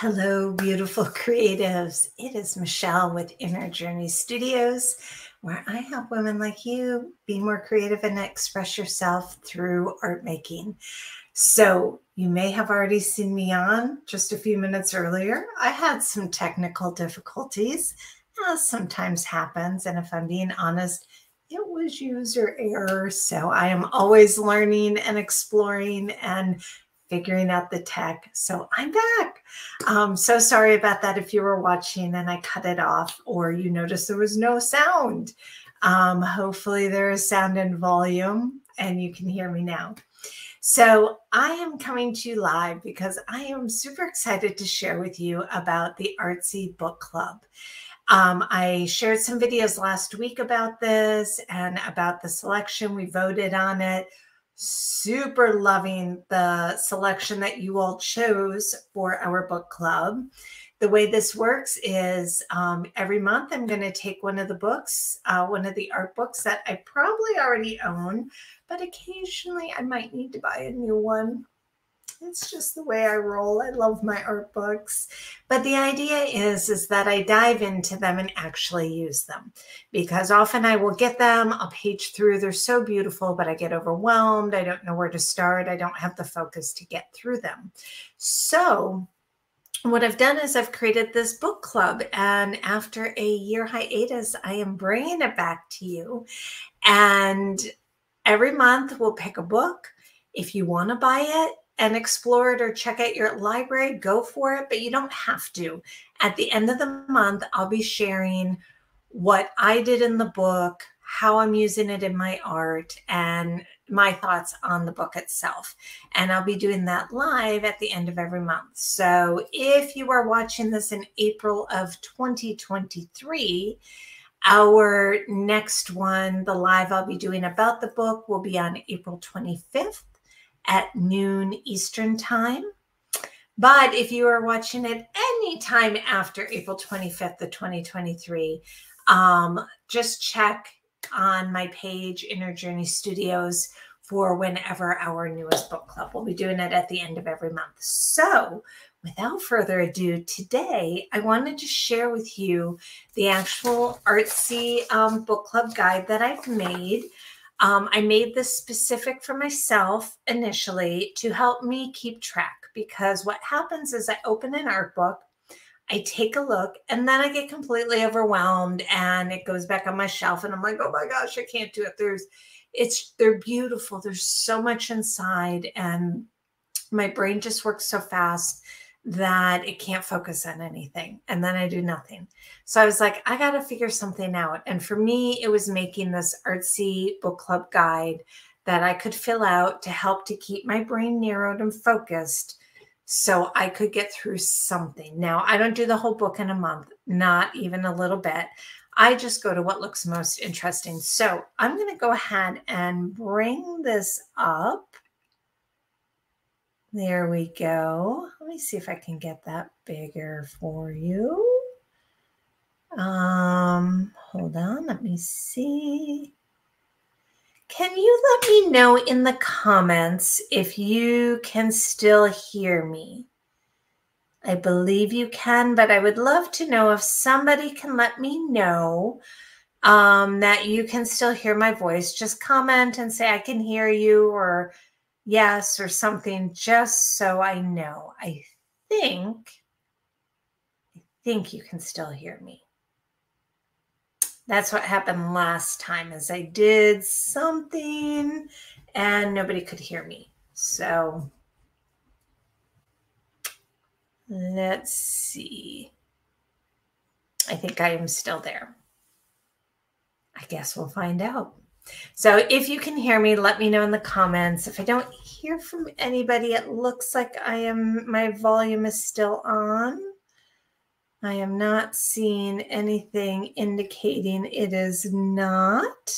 Hello, beautiful creatives. It is Michelle with Inner Journey Studios, where I help women like you be more creative and express yourself through art making. So, you may have already seen me on just a few minutes earlier. I had some technical difficulties, as sometimes happens. And if I'm being honest, it was user error. So, I am always learning and exploring and figuring out the tech. So I'm back. Um, so sorry about that if you were watching and I cut it off or you noticed there was no sound. Um, hopefully there is sound and volume and you can hear me now. So I am coming to you live because I am super excited to share with you about the Artsy Book Club. Um, I shared some videos last week about this and about the selection. We voted on it super loving the selection that you all chose for our book club. The way this works is um, every month I'm going to take one of the books, uh, one of the art books that I probably already own, but occasionally I might need to buy a new one. It's just the way I roll. I love my art books. But the idea is is that I dive into them and actually use them. Because often I will get them, I'll page through, they're so beautiful, but I get overwhelmed. I don't know where to start. I don't have the focus to get through them. So what I've done is I've created this book club. And after a year hiatus, I am bringing it back to you. And every month we'll pick a book. If you want to buy it, and explore it or check out your library, go for it, but you don't have to. At the end of the month, I'll be sharing what I did in the book, how I'm using it in my art, and my thoughts on the book itself. And I'll be doing that live at the end of every month. So if you are watching this in April of 2023, our next one, the live I'll be doing about the book, will be on April 25th at noon Eastern Time. But if you are watching it any time after April 25th of 2023, um, just check on my page, Inner Journey Studios, for whenever our newest book club. We'll be doing it at the end of every month. So, without further ado, today I wanted to share with you the actual artsy um, book club guide that I've made. Um, I made this specific for myself initially to help me keep track because what happens is I open an art book, I take a look, and then I get completely overwhelmed and it goes back on my shelf. And I'm like, oh my gosh, I can't do it. There's, it's, they're beautiful. There's so much inside, and my brain just works so fast that it can't focus on anything. And then I do nothing. So I was like, I got to figure something out. And for me, it was making this artsy book club guide that I could fill out to help to keep my brain narrowed and focused so I could get through something. Now, I don't do the whole book in a month, not even a little bit. I just go to what looks most interesting. So I'm going to go ahead and bring this up there we go. Let me see if I can get that bigger for you. Um, hold on, let me see. Can you let me know in the comments if you can still hear me? I believe you can, but I would love to know if somebody can let me know um, that you can still hear my voice. Just comment and say, I can hear you, or yes or something just so I know. I think, I think you can still hear me. That's what happened last time is I did something and nobody could hear me. So let's see. I think I am still there. I guess we'll find out. So if you can hear me, let me know in the comments. If I don't hear from anybody, it looks like I am my volume is still on. I am not seeing anything indicating it is not.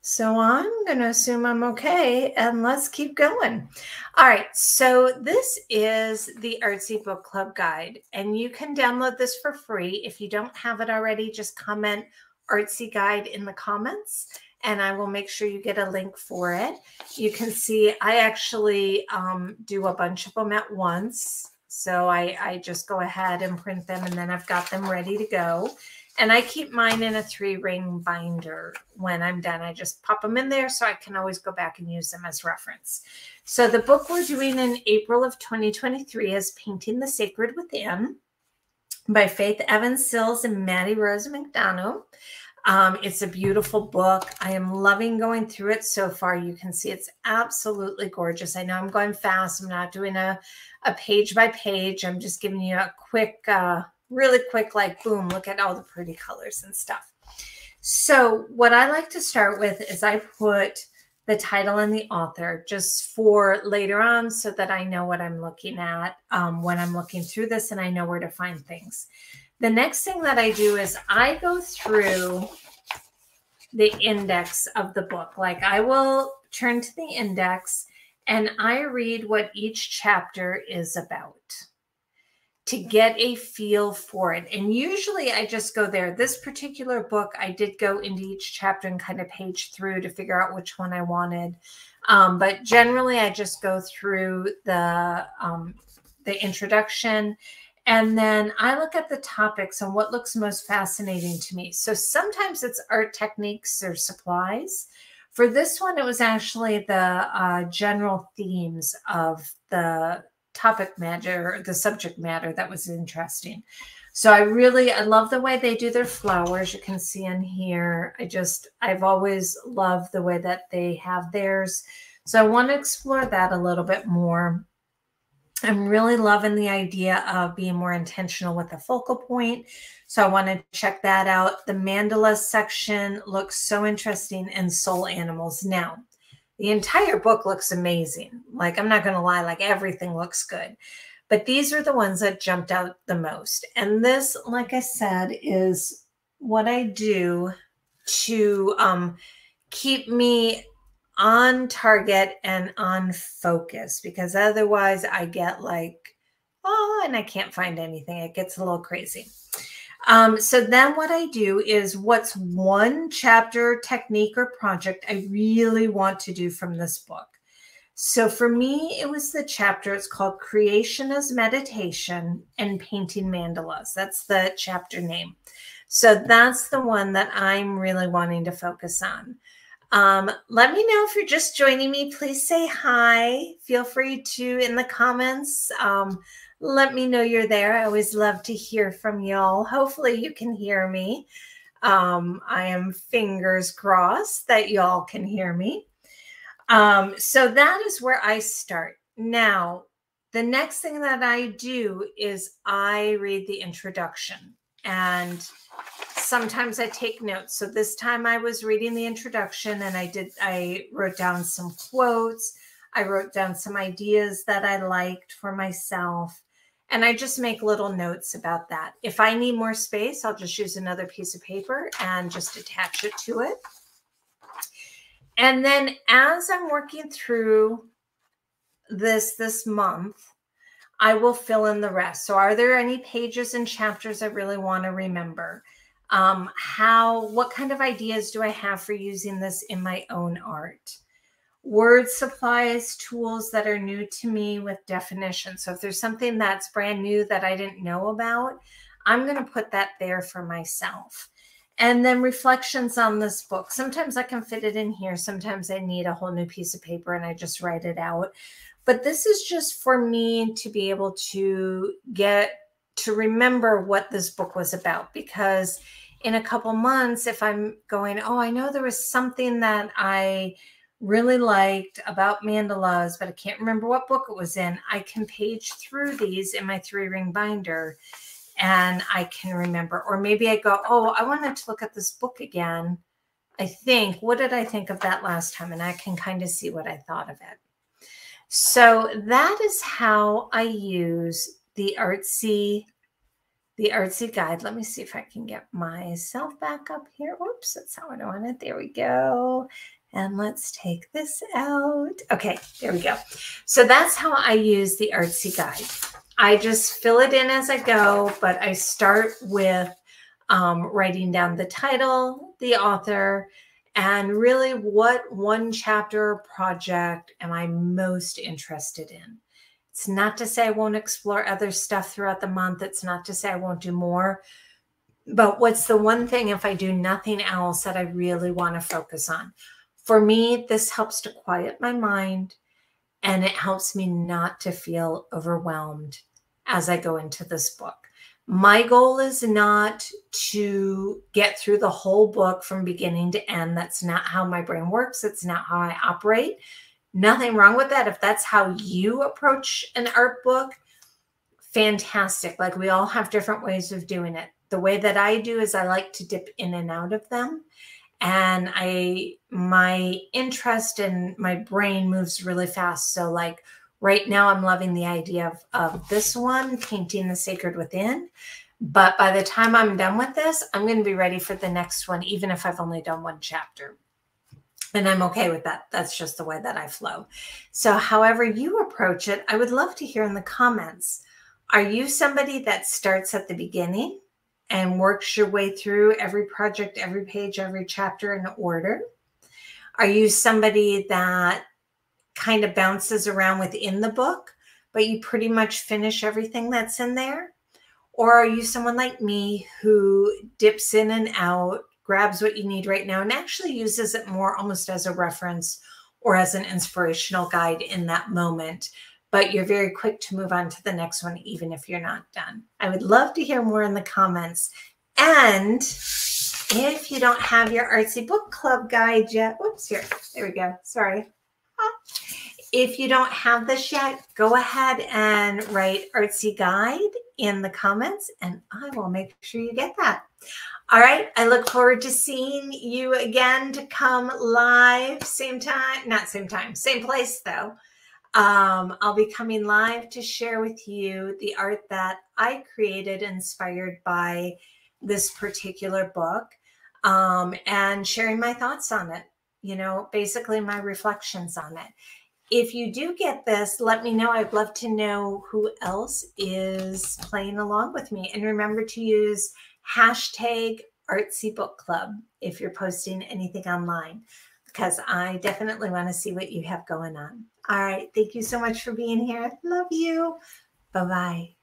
So I'm going to assume I'm okay and let's keep going. All right. So this is the Artsy Book Club Guide and you can download this for free. If you don't have it already, just comment Artsy Guide in the comments and I will make sure you get a link for it. You can see I actually um, do a bunch of them at once. So I, I just go ahead and print them and then I've got them ready to go. And I keep mine in a three ring binder when I'm done. I just pop them in there so I can always go back and use them as reference. So the book we're doing in April of 2023 is Painting the Sacred Within by Faith Evans Sills and Mati Rose McDonough. Um, it's a beautiful book. I am loving going through it so far. You can see it's absolutely gorgeous. I know I'm going fast. I'm not doing a, a page by page. I'm just giving you a quick, uh, really quick, like, boom, look at all the pretty colors and stuff. So what I like to start with is I put the title and the author just for later on so that I know what I'm looking at um, when I'm looking through this and I know where to find things. The next thing that I do is I go through the index of the book. Like I will turn to the index and I read what each chapter is about to get a feel for it. And usually I just go there. This particular book, I did go into each chapter and kind of page through to figure out which one I wanted. Um, but generally, I just go through the um, the introduction, and then I look at the topics and what looks most fascinating to me. So sometimes it's art techniques or supplies. For this one, it was actually the uh, general themes of the topic matter, the subject matter that was interesting. So I really, I love the way they do their flowers. You can see in here. I just, I've always loved the way that they have theirs. So I want to explore that a little bit more. I'm really loving the idea of being more intentional with the focal point. So I want to check that out. The mandala section looks so interesting and soul animals. Now, the entire book looks amazing. Like, I'm not going to lie, like, everything looks good. But these are the ones that jumped out the most. And this, like I said, is what I do to um, keep me on target and on focus because otherwise I get like, oh, and I can't find anything. It gets a little crazy. Um, so then what I do is what's one chapter, technique, or project I really want to do from this book. So for me, it was the chapter, it's called Creation as Meditation and Painting Mandalas. That's the chapter name. So that's the one that I'm really wanting to focus on. Um, let me know if you're just joining me. Please say hi. Feel free to in the comments. Um, let me know you're there. I always love to hear from y'all. Hopefully, you can hear me. Um, I am fingers crossed that y'all can hear me. Um, so that is where I start. Now, the next thing that I do is I read the introduction and sometimes I take notes. So this time I was reading the introduction and I did, I wrote down some quotes. I wrote down some ideas that I liked for myself. And I just make little notes about that. If I need more space, I'll just use another piece of paper and just attach it to it. And then as I'm working through this this month, I will fill in the rest. So are there any pages and chapters I really want to remember? Um, how, what kind of ideas do I have for using this in my own art? word supplies tools that are new to me with definition. So if there's something that's brand new that I didn't know about, I'm going to put that there for myself. And then reflections on this book. Sometimes I can fit it in here. Sometimes I need a whole new piece of paper and I just write it out. But this is just for me to be able to get to remember what this book was about because in a couple months if I'm going, "Oh, I know there was something that I really liked about mandalas, but I can't remember what book it was in. I can page through these in my three ring binder and I can remember. Or maybe I go, oh, I wanted to look at this book again. I think, what did I think of that last time? And I can kind of see what I thought of it. So that is how I use the artsy the artsy guide. Let me see if I can get myself back up here. Oops, that's how I want it. There we go. And let's take this out. Okay, there we go. So that's how I use the artsy guide. I just fill it in as I go, but I start with um, writing down the title, the author, and really what one chapter project am I most interested in. It's not to say I won't explore other stuff throughout the month. It's not to say I won't do more. But what's the one thing, if I do nothing else, that I really want to focus on? For me, this helps to quiet my mind and it helps me not to feel overwhelmed as I go into this book. My goal is not to get through the whole book from beginning to end. That's not how my brain works. It's not how I operate. Nothing wrong with that. If that's how you approach an art book, fantastic. Like we all have different ways of doing it. The way that I do is I like to dip in and out of them. And I, my interest and my brain moves really fast. So, like right now, I'm loving the idea of, of this one, Painting the Sacred Within. But by the time I'm done with this, I'm going to be ready for the next one, even if I've only done one chapter. And I'm okay with that. That's just the way that I flow. So, however you approach it, I would love to hear in the comments. Are you somebody that starts at the beginning and works your way through every project, every page, every chapter in order? Are you somebody that kind of bounces around within the book, but you pretty much finish everything that's in there? Or are you someone like me who dips in and out, grabs what you need right now and actually uses it more almost as a reference or as an inspirational guide in that moment. But you're very quick to move on to the next one, even if you're not done. I would love to hear more in the comments. And if you don't have your artsy book club guide yet, whoops, here, there we go. Sorry. If you don't have this yet, go ahead and write artsy guide in the comments and I will make sure you get that. All right. I look forward to seeing you again to come live same time, not same time, same place though. Um, I'll be coming live to share with you the art that I created inspired by this particular book um, and sharing my thoughts on it, you know, basically my reflections on it. If you do get this, let me know. I'd love to know who else is playing along with me. And remember to use hashtag artsy book club if you're posting anything online because I definitely want to see what you have going on. All right. Thank you so much for being here. Love you. Bye bye.